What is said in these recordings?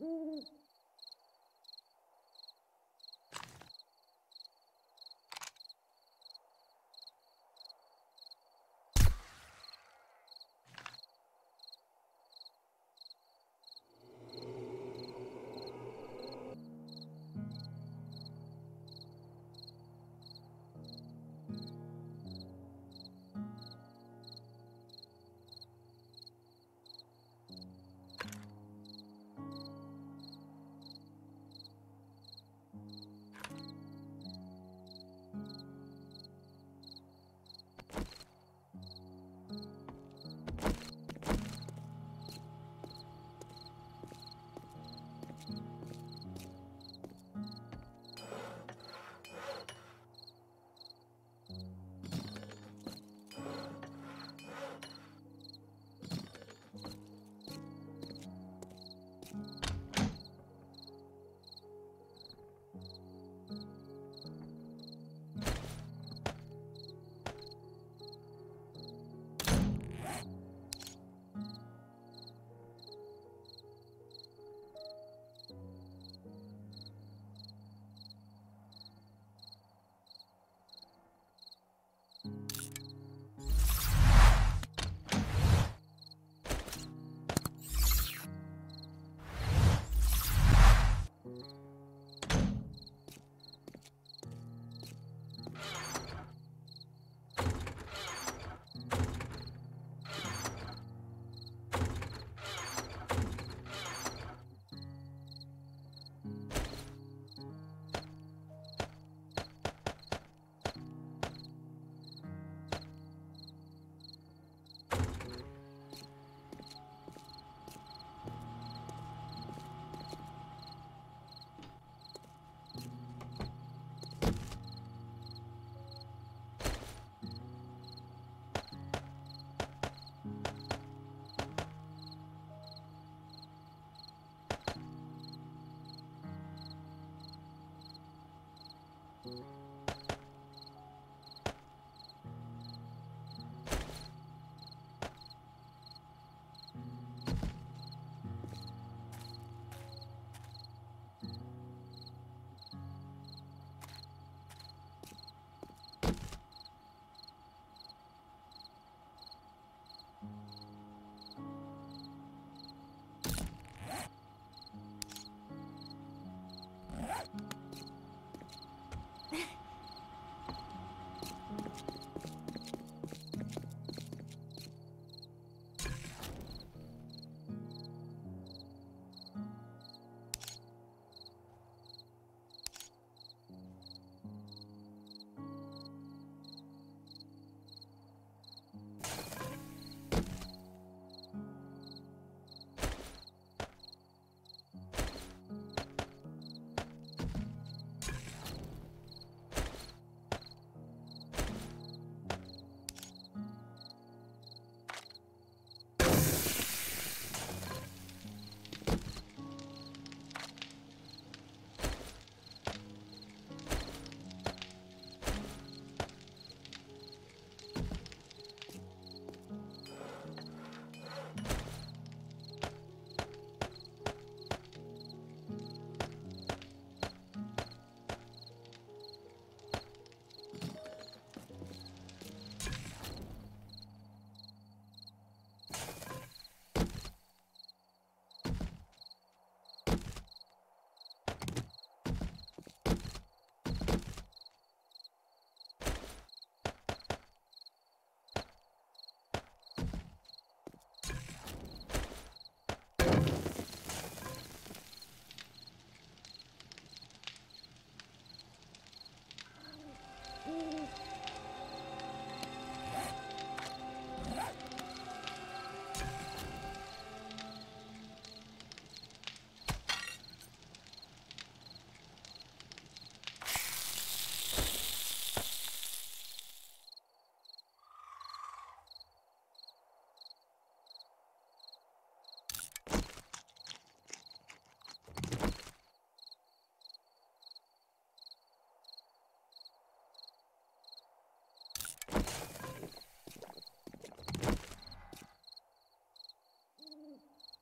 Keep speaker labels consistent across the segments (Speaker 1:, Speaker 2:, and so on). Speaker 1: Ooh.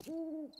Speaker 1: Ooh.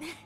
Speaker 2: え っ